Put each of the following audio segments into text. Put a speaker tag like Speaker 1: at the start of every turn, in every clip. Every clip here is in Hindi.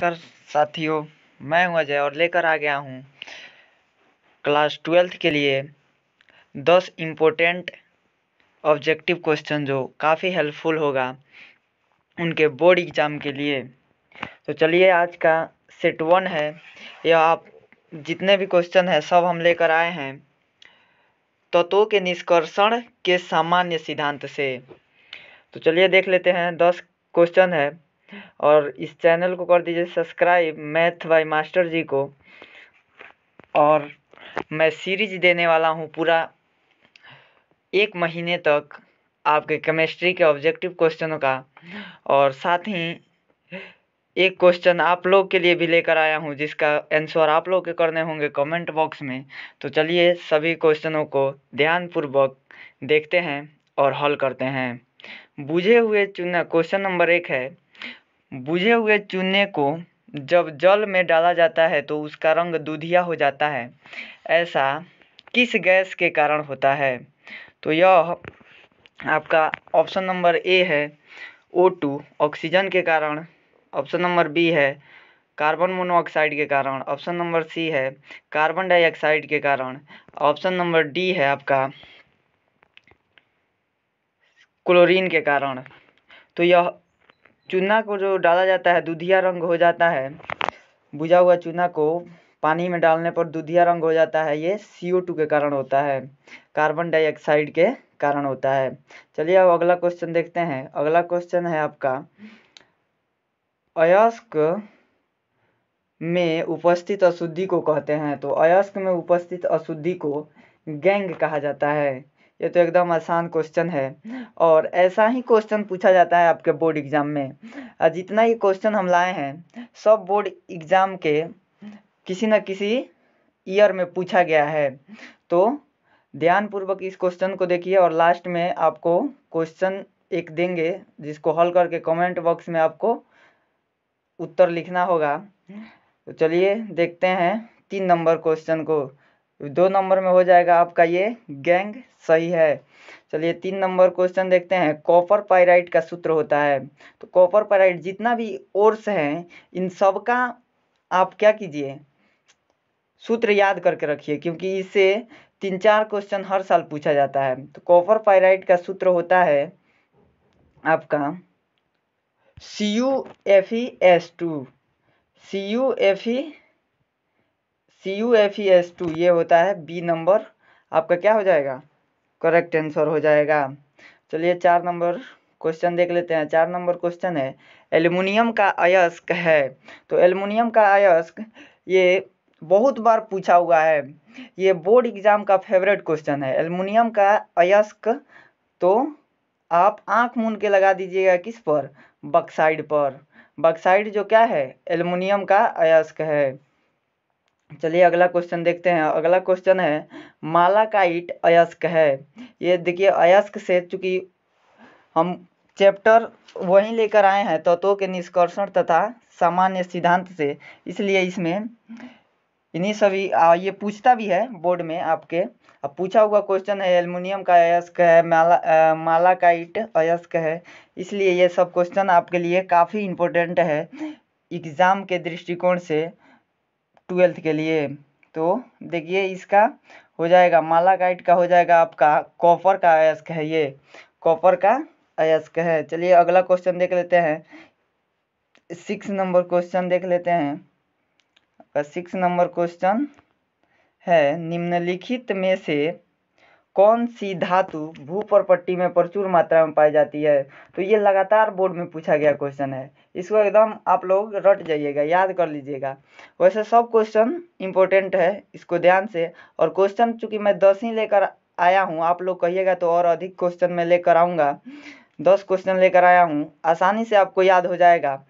Speaker 1: नमस्कार साथियों, मैं हूँ अजय और लेकर आ गया हूँ क्लास ट्वेल्थ के लिए दस इम्पोर्टेंट ऑब्जेक्टिव क्वेश्चन जो काफ़ी हेल्पफुल होगा उनके बोर्ड एग्ज़ाम के लिए। तो चलिए आज का सेट वन है यह आप जितने भी क्वेश्चन हैं, सब हम लेकर आए हैं। तत्वों के निष्कर्षण के सामान्य सिद्धांत से। तो चलिए देख लेते हैं, दस क्वेश्चन है। और इस चैनल को कर दीजिए subscribe math by master ji को। और मैं सीरीज़ देने वाला हूँ पूरा एक महीने तक आपके केमिस्ट्री के ऑब्जेक्टिव क्वेश्चनों का। और साथ ही एक क्वेश्चन आप लोग के लिए भी लेकर आया हूँ, जिसका आंसर आप लोग के करने होंगे कमेंट बॉक्स में। तो चलिए सभी क्वेश्चनों को ध्यानपूर्वक देखते हैं और हल करते हैं। बुझे हुए चुना क्वेश्चन नंबर एक है। बुझे हुए चूने को जब जल में डाला जाता है तो उसका रंग दूधिया हो जाता है। ऐसा किस गैस के कारण होता है? तो यह आपका ऑप्शन नंबर ए है ओ टू ऑक्सीजन के कारण। ऑप्शन नंबर बी है, कार्बन मोनोऑक्साइड के कारण। ऑप्शन नंबर सी है, कार्बन डाइऑक्साइड के कारण। ऑप्शन नंबर डी है आपका, क्लोरीन के कारण। तो यह चूना को जो डाला जाता है, दूधिया रंग हो जाता है, बुझा हुआ चूना को पानी में डालने पर दूधिया रंग हो जाता है, ये सी के कारण होता है कार्बन डाइऑक्साइड के कारण होता है। चलिए अब अगला क्वेश्चन देखते हैं। अगला क्वेश्चन है आपका, अयस्क में उपस्थित अशुद्धि को कहते हैं। तो अयस्क में उपस्थित अशुद्धि को गैंग कहा जाता है। ये तो एकदम आसान क्वेश्चन है। और ऐसा ही क्वेश्चन पूछा जाता है आपके बोर्ड एग्ज़ाम में। जितना ही क्वेश्चन हम लाए हैं, सब बोर्ड एग्ज़ाम के किसी न किसी ईयर में पूछा गया है। तो ध्यानपूर्वक इस क्वेश्चन को देखिए और लास्ट में आपको क्वेश्चन एक देंगे, जिसको हल करके कमेंट बॉक्स में आपको उत्तर लिखना होगा। तो चलिए देखते हैं तीन नंबर क्वेश्चन को। दो नंबर में हो जाएगा आपका ये, गैंग सही है। चलिए तीन नंबर क्वेश्चन देखते हैं। कॉपर पायराइट का सूत्र होता है। तो कॉपर पायराइट जितना भी ओर्स हैं, इन सब का आप क्या कीजिए? सूत्र याद करके रखिए, क्योंकि इससे तीन चार क्वेश्चन हर साल पूछा जाता है। तो कॉपर पायराइट का सूत्र होता है आपका C U F E S two C U F E C U F E S two ये होता है बी नंबर। आपका क्या हो जाएगा? करेक्ट आंसर हो जाएगा। चलिए चार नंबर क्वेश्चन देख लेते हैं। चार नंबर क्वेश्चन है एल्युमिनियम का अयस्क है। तो एल्युमिनियम का अयस्क, ये बहुत बार पूछा हुआ है। ये बोर्ड एग्ज़ाम का फेवरेट क्वेश्चन है। एल्युमिनियम का अयस्क तो आप आँख मून के लगा दीजिएगा किस पर? बक्साइड पर। बक्साइड जो क्या है? एल्युमिनियम का अयस्क है। चलिए अगला क्वेश्चन देखते हैं। अगला क्वेश्चन है मालाकाइट अयस्क है। ये देखिए अयस्क से चूँकि हम चैप्टर वहीं लेकर आए हैं तत्वों के निष्कर्षण तथा सामान्य सिद्धांत से। इसलिए इसमें इन्हीं सभी आ, ये पूछता भी है बोर्ड में आपके। अब पूछा हुआ क्वेश्चन है एल्युमिनियम का अयस्क है माला माला मालाकाइट अयस्क है। इसलिए ये सब क्वेश्चन आपके लिए काफ़ी इम्पोर्टेंट है। एग्ज़ाम के दृष्टिकोण से ट्वेल्थ के लिए। तो देखिए, इसका हो जाएगा मालाकाइट का हो जाएगा आपका कॉपर का अयस्क है ये। कॉपर का अयस्क है। चलिए, अगला क्वेश्चन देख लेते हैं। सिक्स नंबर क्वेश्चन देख लेते हैं। सिक्स नंबर क्वेश्चन है। निम्नलिखित में से कौन सी धातु भूपर पट्टी में प्रचुर मात्रा में पाई जाती है? तो ये लगातार बोर्ड में पूछा गया क्वेश्चन है। इसको एकदम आप लोग रट जाइएगा, याद कर लीजिएगा। वैसे सब क्वेश्चन इंपॉर्टेंट है, इसको ध्यान से। और क्वेश्चन चूँकि मैं दस ही लेकर आया हूँ, आप लोग कहिएगा तो और अधिक क्वेश्चन मैं लेकर आऊँगा। दस क्वेश्चन लेकर आया हूँ। आसानी से आपको याद हो जाएगा।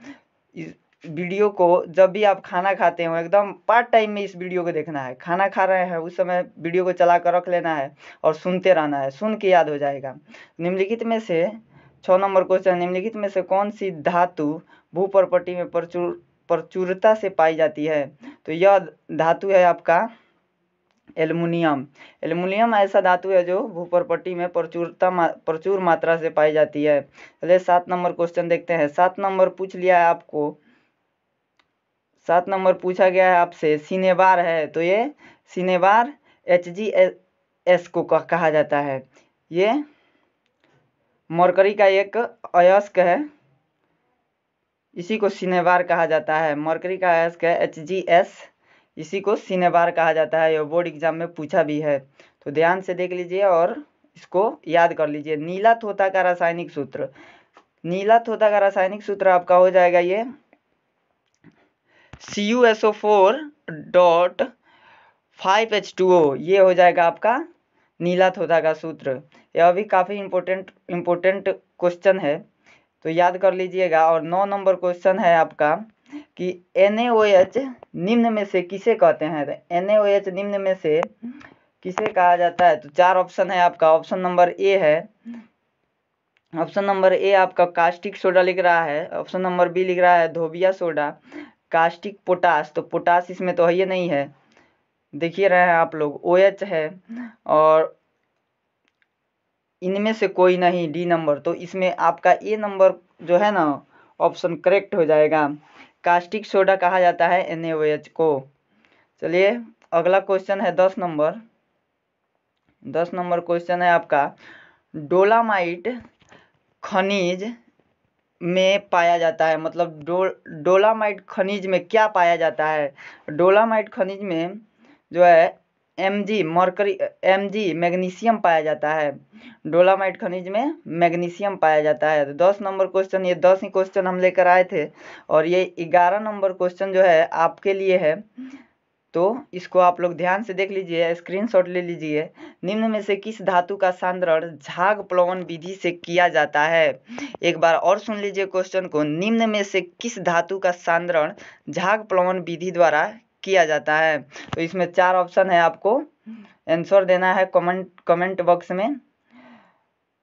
Speaker 1: वीडियो को जब भी आप खाना खाते हो एकदम पार्ट टाइम में इस वीडियो को देखना है। खाना खा रहे हैं उस समय वीडियो को चला कर रख लेना है और सुनते रहना है सुन के याद हो जाएगा। निम्नलिखित में से छः नंबर क्वेश्चन निम्नलिखित में से कौन सी धातु भू प्रॉपर्टी में प्रचुर प्रचुरता से पाई जाती है? तो यह धातु है आपका एल्युमिनियम। एल्युमिनियम ऐसा धातु है जो भू प्रॉपर्टी में प्रचुरता मा, प्रचुर मात्रा से पाई जाती है। चलिए सात नंबर क्वेश्चन देखते हैं। सात नंबर पूछ लिया है आपको सात नंबर पूछा गया है आपसे सिनेबार है तो ये सिनेबार एच जी एस को कहा जाता है। ये मरकरी का एक अयस्क है, इसी को सिनेबार कहा जाता है। मरकरी का अयस्क है एच जी एस इसी को सिनेबार कहा जाता है। यह बोर्ड एग्ज़ाम में पूछा भी है। तो ध्यान से देख लीजिए और इसको याद कर लीजिए। नीला थोता का रासायनिक सूत्र। नीला थोता का रासायनिक सूत्र आपका हो जाएगा ये C U S O four dot five H two O ये हो जाएगा आपका नीला थोथा का सूत्र। यह भी काफ़ी इम्पोर्टेंट इम्पोर्टेंट क्वेश्चन है। तो याद कर लीजिएगा, और नौ नंबर क्वेश्चन है आपका कि एन ए एच निम्न में से किसे कहते हैं? एन निम्न में से किसे कहा जाता है? तो चार ऑप्शन है आपका। ऑप्शन नंबर ए है। ऑप्शन नंबर ए आपका कास्टिक सोडा लिख रहा है। ऑप्शन नंबर बी लिख रहा है धोबिया सोडा कास्टिक पोटास तो पोटास इसमें तो है नहीं है। देखिए रहे हैं आप लोग ओ OH है और इनमें से कोई नहीं डी नंबर तो इसमें आपका ए नंबर जो है ना ऑप्शन करेक्ट हो जाएगा। कास्टिक सोडा कहा जाता है एन ए एच को। चलिए, अगला क्वेश्चन है दस नंबर दस नंबर क्वेश्चन है आपका। डोलामाइट खनिज में पाया जाता है मतलब डो, डोलामाइट खनिज में क्या पाया जाता है? डोलामाइट खनिज में जो है M G mercury M G magnesium पाया जाता है। डोलामाइट खनिज में मैग्नीशियम पाया जाता है। तो दस नंबर क्वेश्चन, ये दस ही क्वेश्चन हम लेकर आए थे और ये ग्यारह नंबर क्वेश्चन जो है, आपके लिए है। तो इसको आप लोग ध्यान से देख लीजिए स्क्रीनशॉट ले लीजिए। निम्न में से किस धातु का सांद्रण झाग प्लवन विधि से किया जाता है? एक बार और सुन लीजिए क्वेश्चन को। निम्न में से किस धातु का सांद्रण झाग प्लवन विधि द्वारा किया जाता है? तो इसमें चार ऑप्शन है आपको। आंसर देना है कमेंट कमेंट बॉक्स में।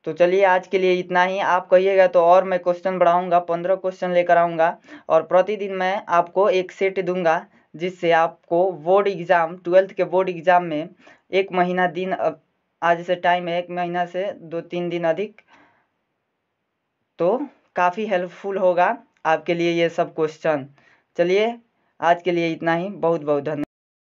Speaker 1: तो चलिए आज के लिए इतना ही। आप कहिएगा तो और मैं क्वेश्चन बढ़ाऊँगा, पंद्रह क्वेश्चन लेकर आऊँगा। और प्रतिदिन मैं आपको एक सेट दूँगा। जिससे आपको बोर्ड एग्ज़ाम ट्वेल्थ के बोर्ड एग्ज़ाम में एक महीना दिन आज से टाइम है, एक महीना से दो तीन दिन अधिक तो काफ़ी हेल्पफुल होगा आपके लिए ये सब क्वेश्चन चलिए, आज के लिए इतना ही। बहुत बहुत धन्यवाद